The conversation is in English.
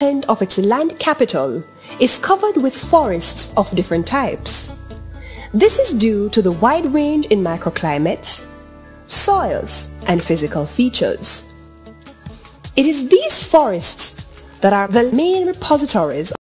of its land capital is covered with forests of different types. This is due to the wide range in microclimates, soils, and physical features. It is these forests that are the main repositories